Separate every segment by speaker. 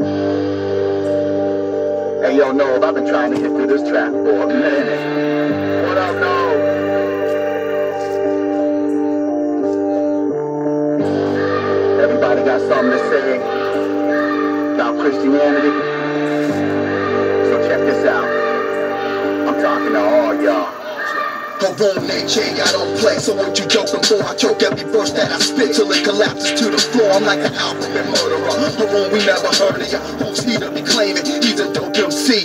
Speaker 1: Hey, yo, Nove, I've been trying to get through this track for a minute. What up, Nove? Everybody got something to say about Christianity? So check this out. I'm talking to all y'all.
Speaker 2: Haroun nature, I don't play, so what you joking for? I choke every verse that I spit till it collapses to the floor. I'm like an alphabet murderer. Haroun, we never heard of ya. Who's he to be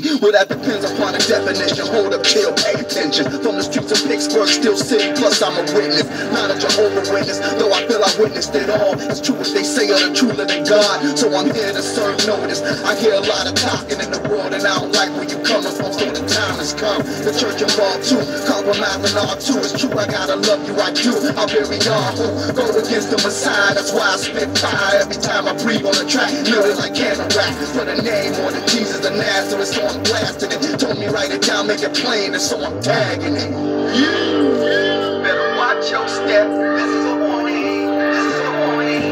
Speaker 2: Well, that depends upon the definition. Hold up, chill, pay attention. From the streets of Pittsburgh, Steel City, plus I'm a witness. Not a Jehovah Witness, though I feel I witnessed it all. It's true what they say are the than God, so I'm here to serve notice. I hear a lot of talking in the world, and I don't like where you coming from, so the time has come. The church involved too, compromise and all too. It's true, I gotta love you, I do. I'll bury all who go against the Messiah. That's why I spit fire every time I breathe on the track. It like candle rap. Put a name on it, Jesus the Nazareth, so I'm blasting it. Told me write it down, make it plain, and so I'm tagging it. You, better watch your step. This is a warning. This is a warning.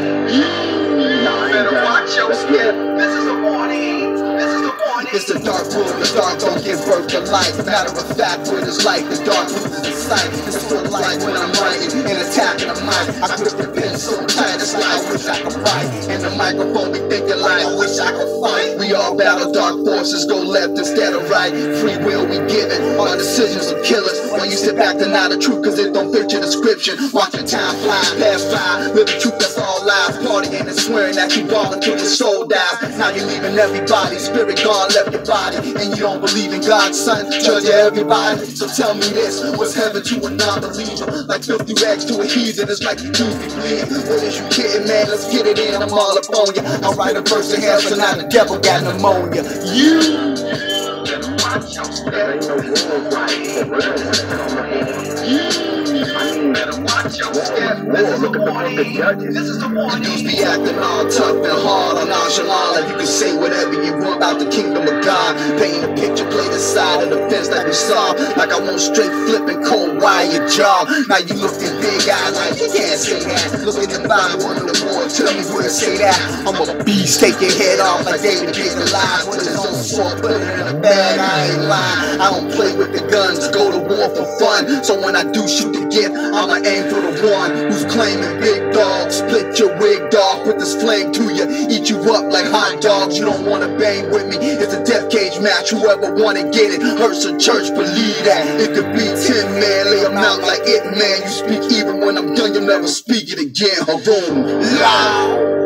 Speaker 2: Better watch your step. This is a warning. This is a warning. It's the dark world. The dark don't give birth to life. Matter of fact, where there's light, the dark loses its sight. It's still light when I'm writing and attacking a mic. I grip the pen so tight, wish I could write. And the microphone be thinking like I wish I could fight. We all battle dark forces, go left instead of right. Free will we give it. Our decisions will kill us. When you sit back, deny the truth, cause it don't fit your description. Watching time fly, pass by. Live the truth that's all lies. Partying and swearing that you ball until your soul dies. Now you're leaving everybody. Spirit gone left your body. And you don't believe in God's son. Judge everybody. So tell me this. What's heaven to a non-believer? Like filthy rags to a heathen. It's like you do be bleeding. What is you kidding, man? Let's get it in. I'm all up on ya. I'll write a verse in hell, now the devil got pneumonia. You. This is
Speaker 1: look at the
Speaker 2: warning. This is a warning. Dudes be acting all tough and hard on nonchalant. Like you can say whatever you want about the kingdom of God. Paint a picture, play the side of the fence that we saw. Like I want straight flipping cold wire jaw. Now you looking big eyes like you can't say that. Look at the Bible under the board. Tell me where to say that. I'm a beast. Take your head off like David the lies with his own sword. Put it in a bag. I ain't lying. I don't play with the guns. Go to for fun. So when I do shoot the gift, I'ma aim for the one who's claiming big dog. Split your wig, dog. Put this flame to you. Eat you up like hot dogs. You don't wanna bang with me. It's a death cage match. Whoever wanna get it hurts a church. Believe that. It could be 10 man. Lay 'em out like it man. You speak even when I'm done. You'll never speak it again. Haroun. Live.